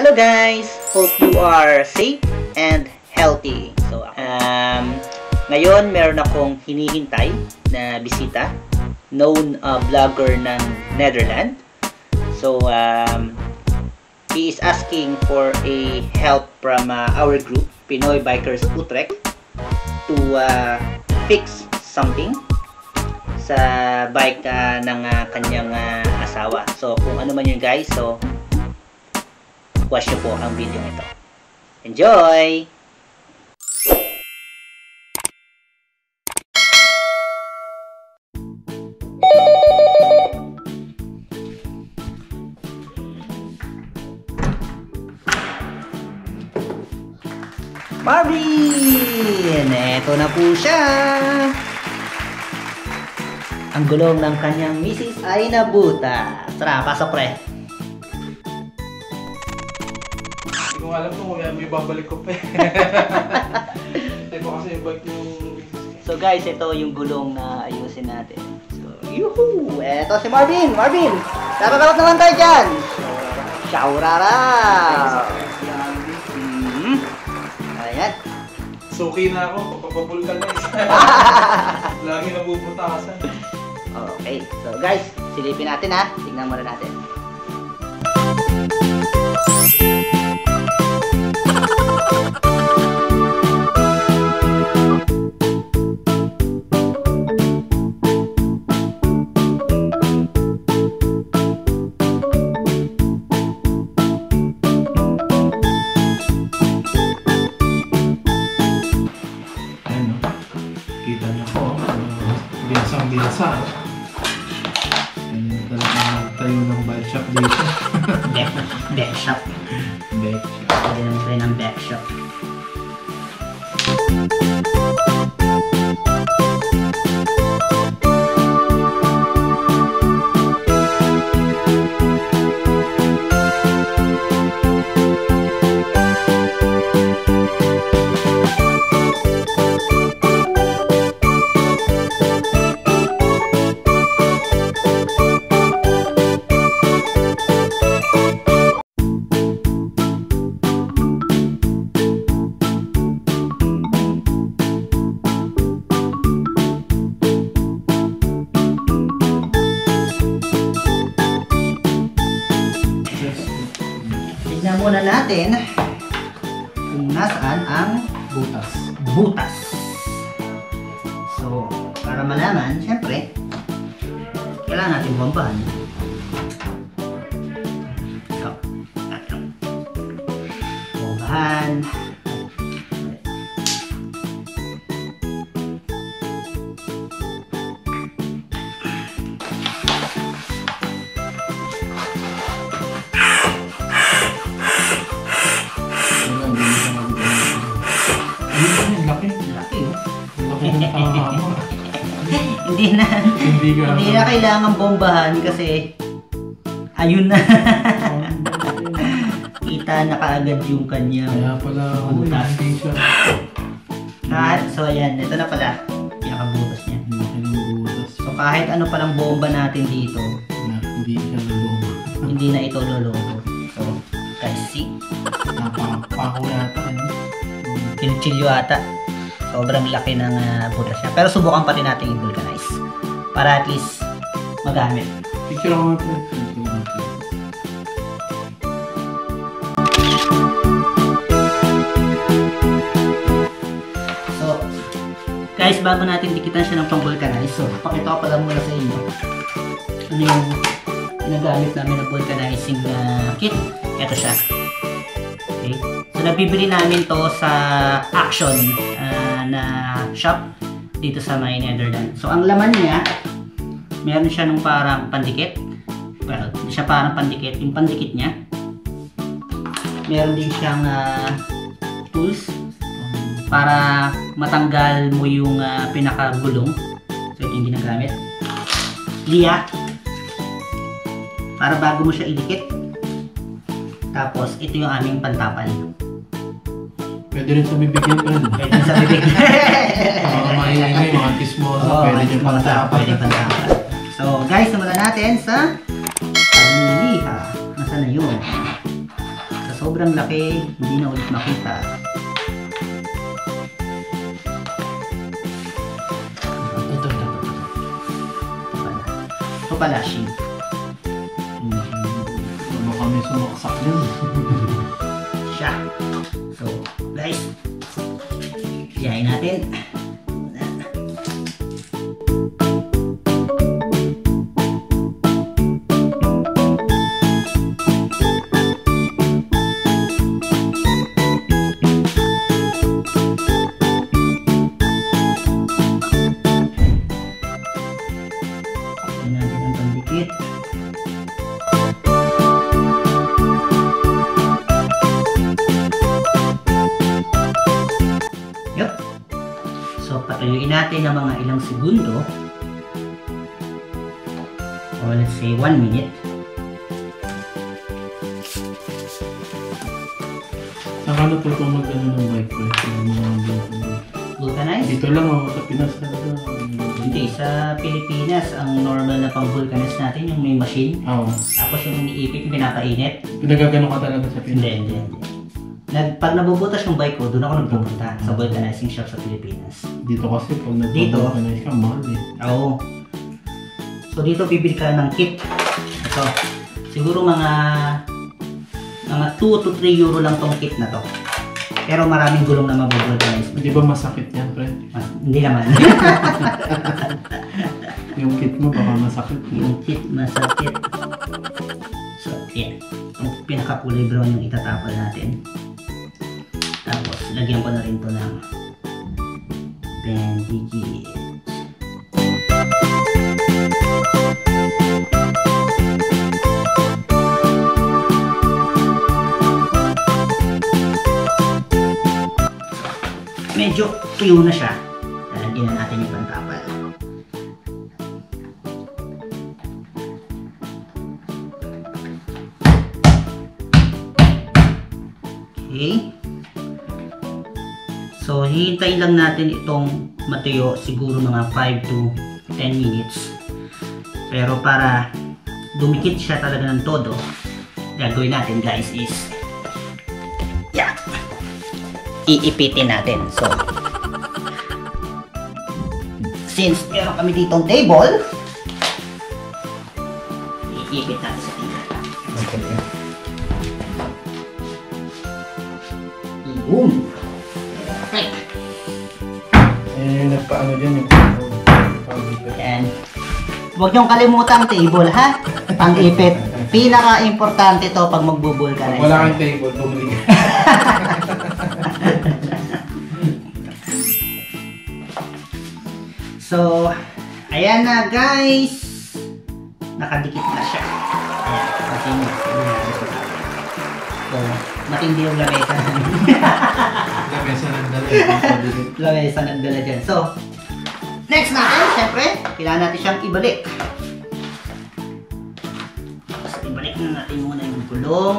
Hello guys! Hope you are safe and healthy. So, um, ngayon meron akong hinihintay na bisita, known uh, vlogger ng Netherlands. So, um, he is asking for a help from uh, our group, Pinoy Bikers Utrecht, to uh, fix something sa bike uh, ng uh, kanyang uh, asawa. So, kung ano man yun guys, so, watch po ang video ito. Enjoy! Marvin! Eto na po siya! Ang gulong ng kanyang misis ay nabuta. Tara, pasok pre. Hindi ko alam kung may babalik ko pa eh. Hindi ko kasi yung bike yung So guys, ito yung gulong na ayusin natin. So, yuhu! Eto si Marvin! Marvin! Dapat naman tayo dyan! Shaurara! Hmm. Ayan. Suki na ako, papapulkanize. Lagi nabubutasan. Okay. So guys, silipin natin ha. Tingnan muna natin. Ayun Binsa. Ayun talaga nagtayo ng bike shop dito. Back shop. Bike shop. Pwede naman tayo ng back shop. Muna natin kung nasaan ang butas. butas. So, para malaman, syempre, kailangan natin bombahan. So, ito. Bombahan. Laki. Laki oh. Laki ng tama mo. Hindi na, Hindi ka. hindi na kailangan bombahan kasi ayun na. Kita na kaagad yung kanyang Kaya pala, ano, Butas. At so ayan, ito na pala. Pinakabutas niya. Laki ng butas. So kahit ano palang bomba natin dito, Na hindi siya nalong. hindi na ito lolobo. So, guys, see? Napapako yata. Ano? Kinchilyo ata. Sobrang laki ng ah, butas niya. Pero subukan pa rin natin i-vulcanize. Para at least magamit. Picture ako nga. So, guys, bago natin dikitan siya ng pang-vulcanize, so, pakita ko pala muna sa inyo. Ano yung ginagamit namin ng vulcanizing ah, kit. Ito siya. Okay. So, nabibili namin to sa Action ah, na shop dito sa may Netherlands. So, ang laman niya, meron siya nung parang pandikit. Well, hindi siya parang pandikit. Yung pandikit niya, meron din siyang ah, tools para matanggal mo yung ah, pinakagulong. So, ito yung ginagamit. Liya. Para bago mo siya idikit. Tapos, ito yung aming pantapal. Pwede rin sa bibigyan pa rin. Pwede sa bibig. Mga maingay, mga kismosa, Oo, pwede nyo pang pantapal. Pwede pantapal. So, guys, simulan natin sa pagliliha. Nasaan na yun? So, sobrang laki, hindi na ulit makita. Ito, ito, ito. Ito pala. Shin. Baka may sumaksak yun. Siya. Guys. Iyahin natin. Natin ng mga ilang segundo. Or let's say 1 minute. Saka natuto mag ano ng ko. Yung mga dito. Vulcanize? Dito lang ako sa Pinas talaga. Hindi. Sa Pilipinas, ang normal na pang-vulcanize natin, yung may machine. Oo. Tapos yung iniipit, pinapainit. Pinagagano ka talaga sa Pinas. Hindi, hindi. Nag, pag nabubutas yung bike ko, doon ako nagpupunta sa vulcanizing shop sa Pilipinas. Dito kasi pag nagpapagano'n ka, mahal eh. Oo. So dito bibili ka ng kit. Ito. Siguro mga mga 2 to 3 euro lang tong kit na to. Pero maraming gulong na mabubulkanize. Di ba masakit yan, pre? Ah, hindi naman. Yung kit mo baka masakit. yung kit masakit. So, yeah. Yung pinakakulay brown yung itatapal natin. Lagyan ko na rin to ng bandage. Medyo tuyo na siya. Lalagyan na natin yung pantapal. So, hihintayin lang natin itong matuyo siguro mga 5 to 10 minutes. Pero para dumikit siya talaga ng todo, gagawin natin guys is yeah, iipitin natin. So, since meron kami ditong table, iipit natin sa table. Okay. Boom! Nagpaano dyan yung Yan. Huwag niyong kalimutan ang table, ha? Ang ipit. Pinaka-importante to pag magbubulkanize. Wala kang table, bumili ka. So, ayan na guys. Nakadikit na siya. Ayan, matindi. So, matindi yung lamesa. Lamesa ng dala. lamesa nagdala dyan. So, next natin, syempre, kailangan natin siyang ibalik. So, ibalik na natin muna yung gulong.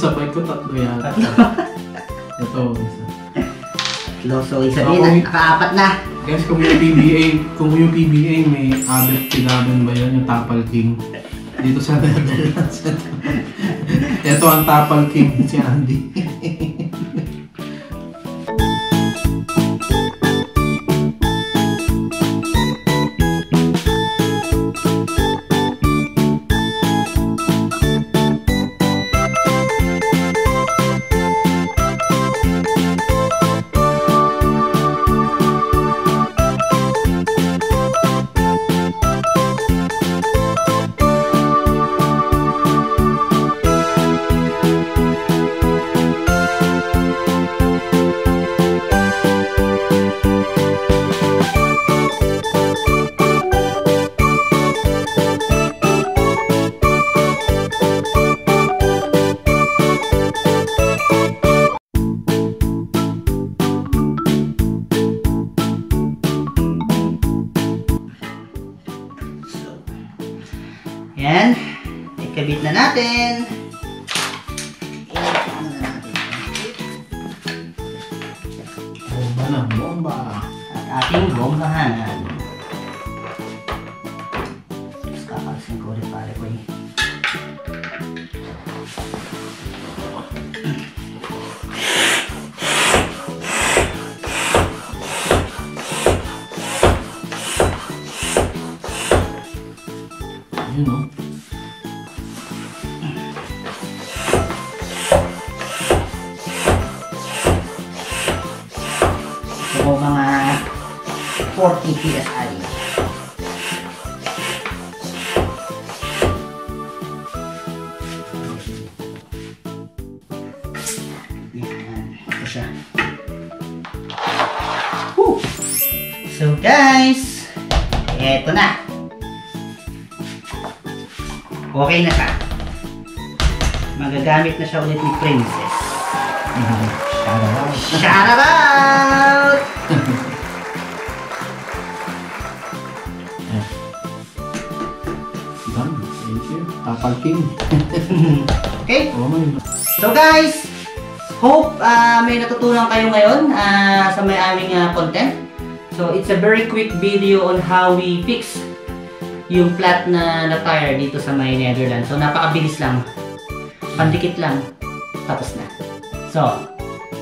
Yung sa bike ko, tatlo yata. Tatlo. Ito, isa. Tatlo. So, isa Ako, din. may- Nakaapat na. Guys, kung yung PBA, kung yung PBA may Abet Kilaban ba yan, yung Tapal King? Dito sa Netherlands. Ito ang Tapal King, si Andy. Ikabit na natin. Bomba na, bomba. At ating bombahan. PSI. Yan. Ito siya. Whew. So guys, eto na. Okay na siya. Magagamit na siya ulit ni Princess. Shout out. So guys, hope ah, may natutunan kayo ngayon ah, sa may aming ah, content. So it's a very quick video on how we fix yung flat na, na tire dito sa may Netherlands. So napakabilis lang. Pandikit lang. Tapos na. So,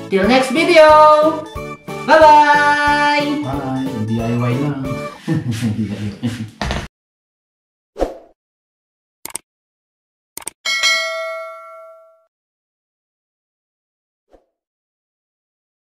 till next video! Bye-bye! Bye. DIY lang.